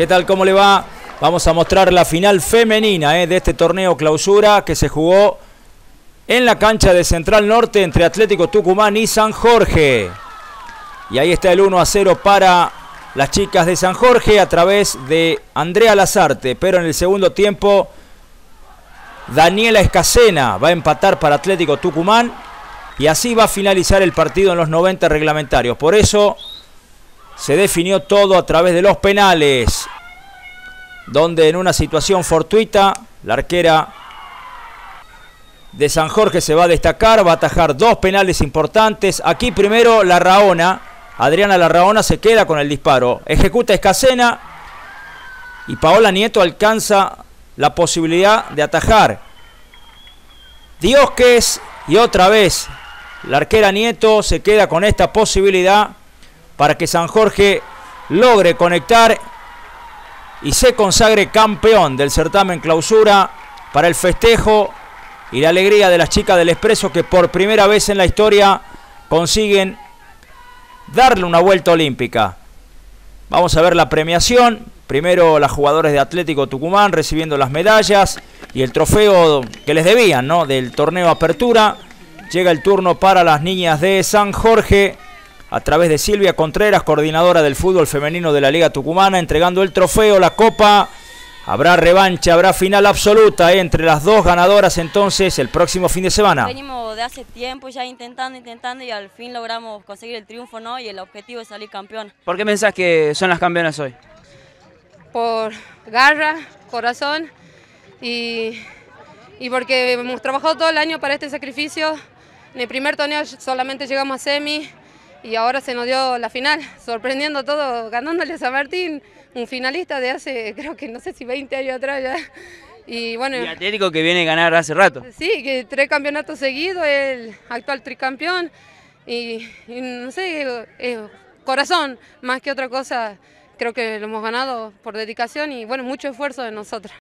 ¿Qué tal? ¿Cómo le va? Vamos a mostrar la final femenina eh, de este torneo clausura que se jugó en la cancha de Central Norte entre Atlético Tucumán y San Jorge. Y ahí está el 1 a 0 para las chicas de San Jorge a través de Andrea Lazarte. Pero en el segundo tiempo, Daniela Escacena va a empatar para Atlético Tucumán. Y así va a finalizar el partido en los 90 reglamentarios. Por eso se definió todo a través de los penales, donde en una situación fortuita la arquera de San Jorge se va a destacar, va a atajar dos penales importantes. Aquí primero la Raona, Adriana Larraona se queda con el disparo, ejecuta Escacena y Paola Nieto alcanza la posibilidad de atajar. Diosques y otra vez la arquera Nieto se queda con esta posibilidad para que San Jorge logre conectar y se consagre campeón del certamen clausura para el festejo y la alegría de las chicas del Expreso que por primera vez en la historia consiguen darle una vuelta olímpica. Vamos a ver la premiación. Primero las jugadoras de Atlético Tucumán recibiendo las medallas y el trofeo que les debían, ¿no? Del torneo Apertura. Llega el turno para las niñas de San Jorge a través de Silvia Contreras, coordinadora del fútbol femenino de la Liga Tucumana, entregando el trofeo, la copa. Habrá revancha, habrá final absoluta entre las dos ganadoras entonces el próximo fin de semana. Venimos de hace tiempo ya intentando, intentando y al fin logramos conseguir el triunfo, ¿no? Y el objetivo es salir campeón. ¿Por qué pensás que son las campeonas hoy? Por garra, corazón y, y porque hemos trabajado todo el año para este sacrificio. En el primer torneo solamente llegamos a semi, y ahora se nos dio la final, sorprendiendo todo, ganándole a San Martín, un finalista de hace, creo que no sé si 20 años atrás ya. Y bueno. Y Atlético que viene a ganar hace rato. Sí, que tres campeonatos seguidos, el actual tricampeón. Y, no sé, corazón, más que otra cosa, creo que lo hemos ganado por dedicación y bueno, mucho esfuerzo de nosotros.